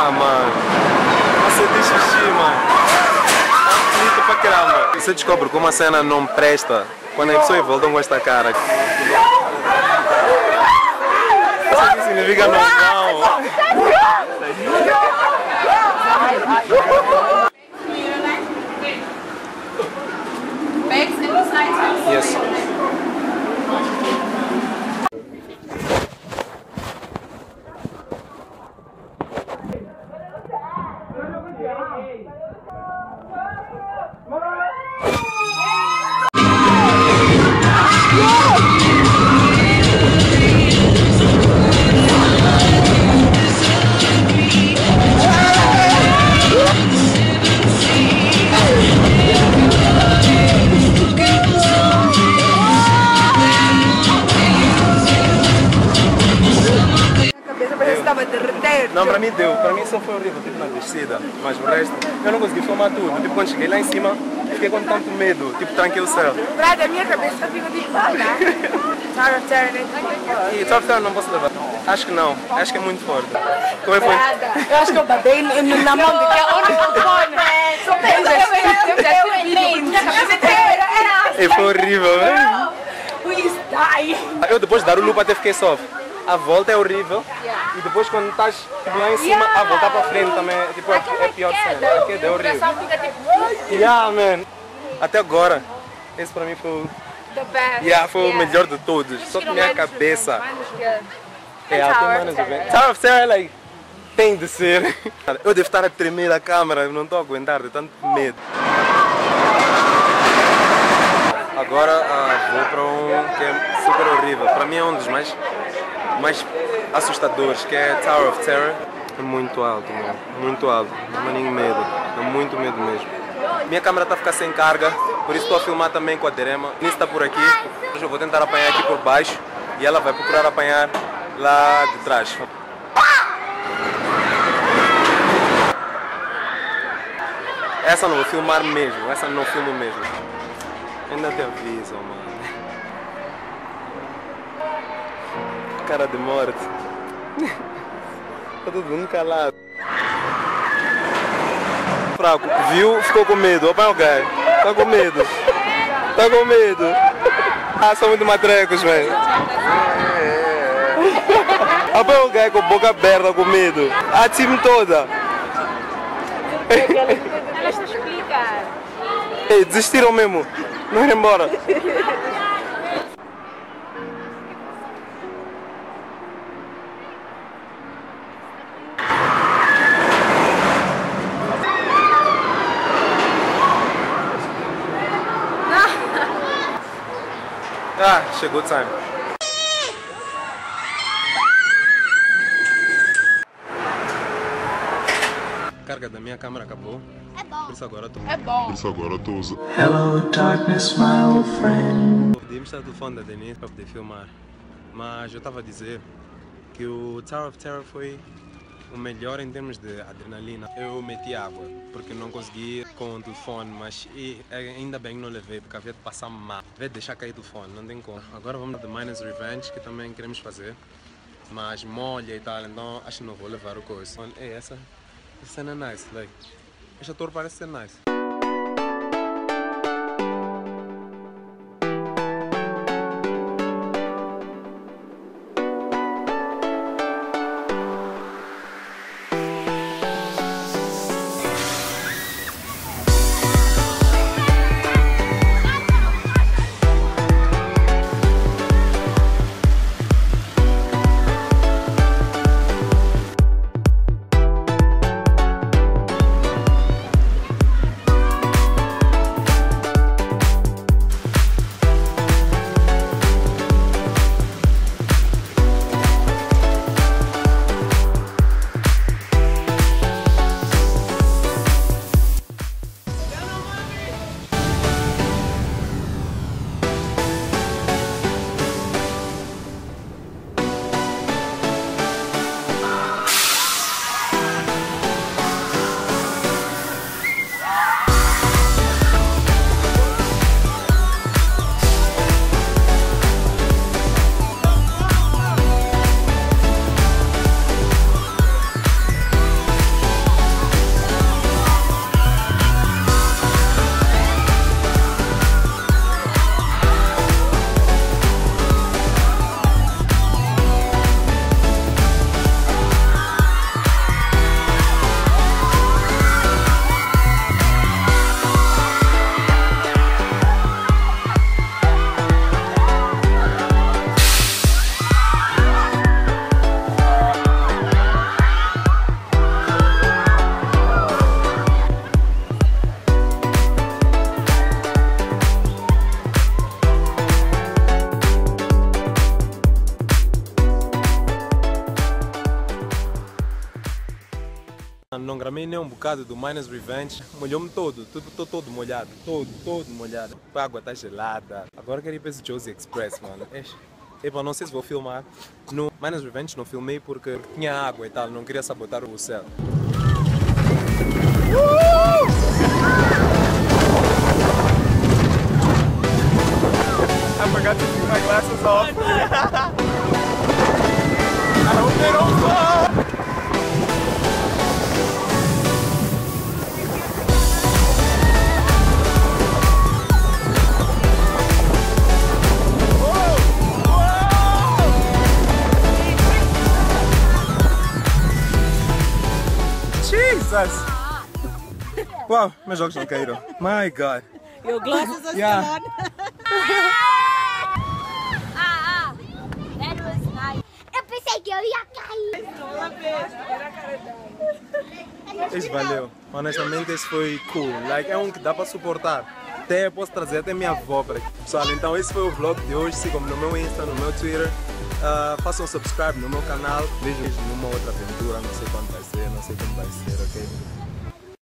Ah, mano. Você tem xixi, mano. Aflito pra caramba. Você descobre como a cena não presta quando as pessoas voltam com esta cara. Isso aqui significa não vão. Yes. Não, pra mim deu. Pra mim só foi horrível, tipo, na descida. Mas o resto, eu não consegui filmar tudo. Tipo, quando cheguei lá em cima, fiquei com tanto medo. Tipo, tranquei o céu. Brad, a minha cabeça fica tipo, ah, né? Turner. E top term não posso levar. Acho que não. Acho que é muito forte. Como é que foi? Eu acho que eu babei na na mão de que é o único fone. E foi horrível, velho. Eu depois de dar o loop até fiquei soft. A volta é horrível. E depois quando estás tipo, lá em cima, a voltar para frente também tipo, é, é pior cena. A queda é horrível. fica tipo, Yeah, man. Até agora, esse para mim foi, o- The best. yeah, foi o melhor de todos. Só que minha cabeça. É, até bem. Tower of Terror, like, tem de ser. Eu devo estar a tremer a câmera, não estou a aguentar de tanto medo. Agora ah, vou para um que é super horrível. Para mim é um dos mais, mais assustadores, que é Tower of Terror. É muito alto, mano. Muito alto. Não dá nenhum medo. Dá muito medo mesmo. Minha câmera está a ficar sem carga, por isso estou a filmar também com a Derema. Nisso está por aqui. Hoje eu vou tentar apanhar aqui por baixo e ela vai procurar apanhar lá de trás. Essa não vou filmar mesmo, essa não filmo mesmo. Ainda te aviso, mano. Cara de morte. Tá todo mundo calado. Fraco, viu? Ficou com medo. Apanha o gajo. Tá com medo. Tá com medo. Ah, são muito matrecos, velho. Apanha o gajo com boca aberta com medo. A time toda. Ela está a explicar. Ei, desistiram mesmo. Não ir embora. Ah, chegou o time. A carga da minha câmera acabou. Por isso agora estou. É bom. Por isso agora eu tô usando. Hello, darkness, my old friend. Podia mostrar o telefone da Denise para poder filmar. Mas eu estava a dizer que o Tower of Terror foi o melhor em termos de adrenalina. Eu meti água porque não consegui com o telefone, mas e, ainda bem que não levei porque havia de passar mal. Havia de deixar cair o telefone, não tem como. Agora vamos The Miners Revenge, que também queremos fazer. Mas molha e tal, então acho que não vou levar o coisa. Ei, essa, essa cena é nice, like. Esta tour parece ser nice. Não gramei nem um bocado do Minus Revenge. Molhou-me todo, tudo, todo, molhado. Todo, todo molhado. A água tá gelada. Agora quero ir para esse Josie Express, mano. Epa, não sei se vou filmar. No Minus Revenge não filmei porque tinha água e tal, não queria sabotar o céu. I forgot to take my glasses off. Uau, meus jogos não caíram. My God. Your glasses are Yeah. still on. Ah, ah, that was nice. Eu pensei que eu ia cair. Esse valeu. Honestamente, esse foi cool. Like, é um que dá para suportar. Até posso trazer até minha avó para aqui. Pessoal, então esse foi o vlog de hoje. Sigam-me no meu Insta, no meu Twitter. Ah, façam subscribe no meu canal. Vejo numa outra aventura. Não sei quando vai ser, não sei como vai ser, ok?